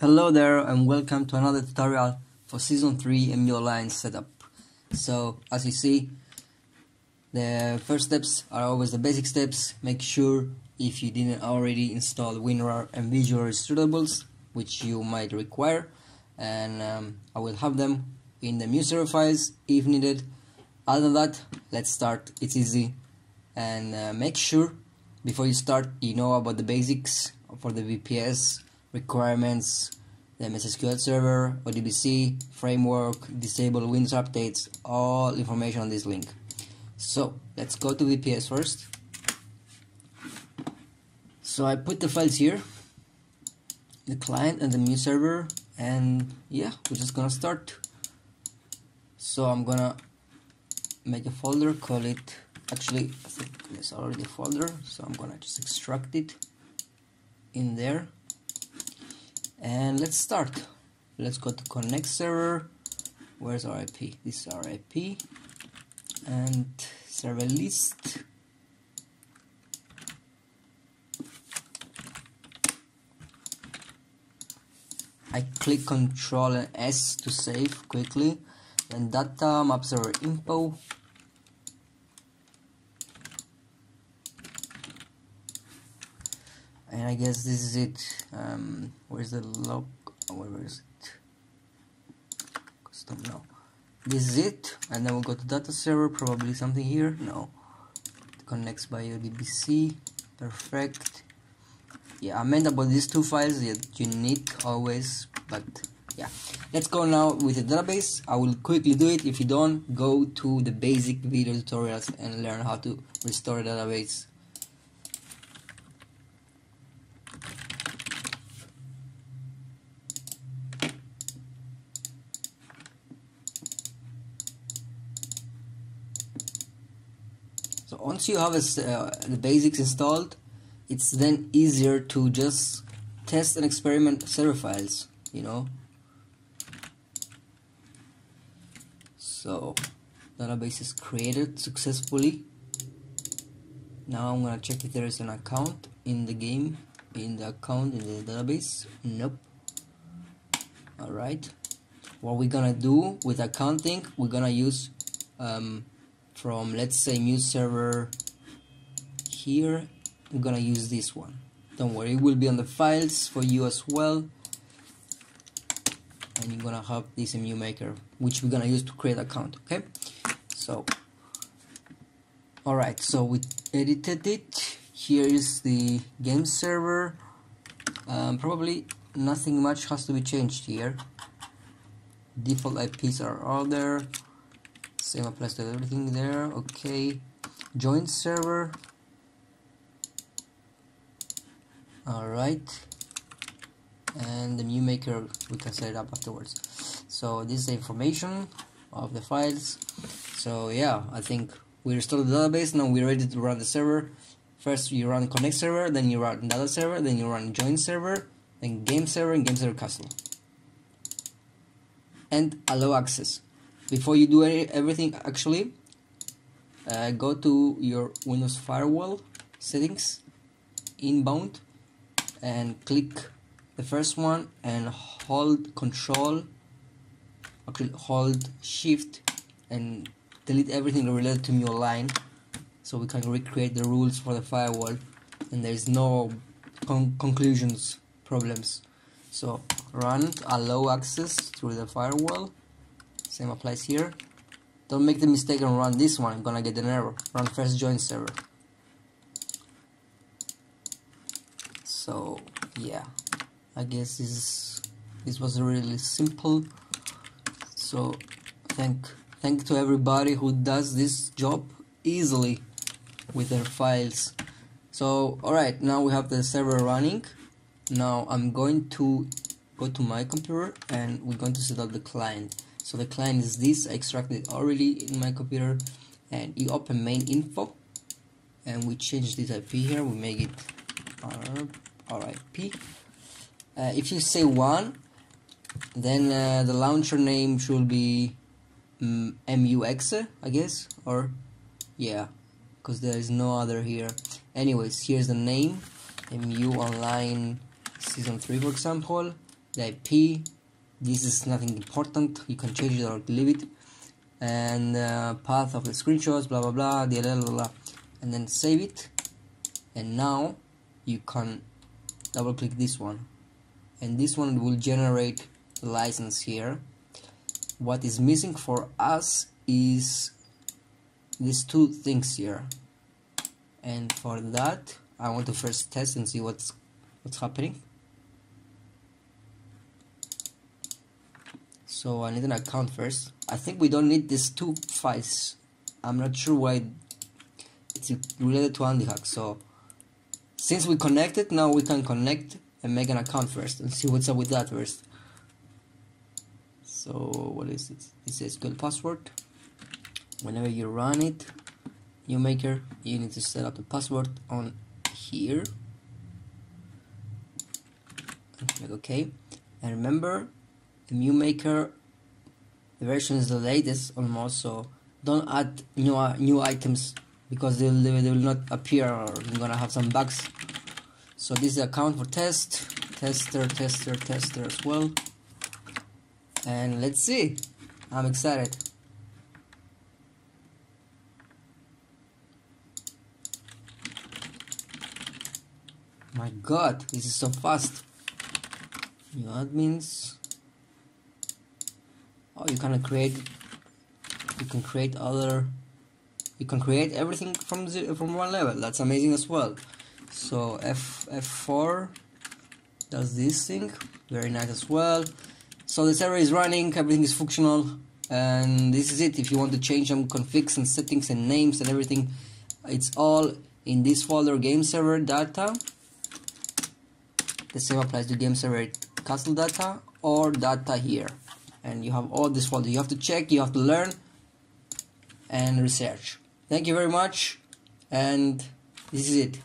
Hello there and welcome to another tutorial for season 3 MuOnline setup. So as you see the first steps are always the basic steps. Make sure if you didn't already install WinRAR and Visual Extrutables which you might require and um, I will have them in the user files if needed. Other than that let's start it's easy and uh, make sure before you start you know about the basics for the VPS requirements, the MSSQL server, ODBC, framework, disable Windows updates, all information on this link. So let's go to VPS first. So I put the files here, the client and the new server, and yeah, we're just gonna start. So I'm gonna make a folder, call it, actually I think there's already a folder, so I'm gonna just extract it in there and let's start. Let's go to connect server. Where's our IP this is our IP and server list. I click control and S to save quickly. Then data map server info and I guess this is it. Um, where's the log oh, where is it? Custom no this is it. And then we'll go to data server probably something here. No. It connects by ODBC perfect. Yeah I meant about these two files. That you need always but yeah. Let's go now with the database. I will quickly do it. If you don't go to the basic video tutorials and learn how to restore a database once you have a, uh, the basics installed, it's then easier to just test and experiment server files, you know. So database is created successfully. Now I'm gonna check if there is an account in the game, in the account in the database. Nope. Alright. What we're gonna do with accounting, we're gonna use um, from let's say MuServer here I'm gonna use this one. Don't worry it will be on the files for you as well. And you're gonna have this Mu Maker which we're gonna use to create account okay? So alright so we edited it. Here is the game server. Um, probably nothing much has to be changed here. Default IPs are all there same applies to everything there. Okay. Join server. Alright and the Mu Maker we can set it up afterwards. So this is the information of the files. So yeah I think we restored the database. Now we're ready to run the server. First you run connect server then you run data server then you run join server then game server and game server castle. And allow access before you do any, everything actually uh, go to your Windows firewall settings inbound and click the first one and hold control actually hold shift and delete everything related to your line so we can recreate the rules for the firewall and there is no con conclusions problems. So run allow access through the firewall same applies here. Don't make the mistake and run this one, I'm gonna get an error. Run first join server. So yeah, I guess this this was really simple. So thank thank to everybody who does this job easily with their files. So alright, now we have the server running. Now I'm going to go to my computer and we're going to set up the client so the client is this I extracted already in my computer and you open main info and we change this IP here we make it RIP uh, if you say one then uh, the launcher name should be um, mm, MUX I guess or yeah because there is no other here. Anyways here's the name MU online season 3 for example the IP this is nothing important. You can change it or leave it and uh, path of the screenshots blah blah blah blah, blah, blah. And then save it. And now you can double click this one. And this one will generate license here. What is missing for us is these two things here. And for that I want to first test and see what's what's happening so I need an account first. I think we don't need these two files. I'm not sure why it's related to AntiHack so since we connected now we can connect and make an account first and see what's up with that first. So what is it it says good password. Whenever you run it Mu Maker you need to set up the password on here. Click OK. And remember the Mu Maker the version is the latest almost so don't add new uh, new items because they will, they will not appear or you're gonna have some bugs. So this is account for test tester tester tester as well. And let's see. I'm excited. My god this is so fast. MuADMINS oh you can create you can create other you can create everything from zero, from one level. That's amazing as well. So F F4 does this thing. Very nice as well. So the server is running everything is functional and this is it. If you want to change some configs and settings and names and everything it's all in this folder game server data. The same applies to game server castle data or data here and you have all this folder. You have to check you have to learn and research. Thank you very much. And this is it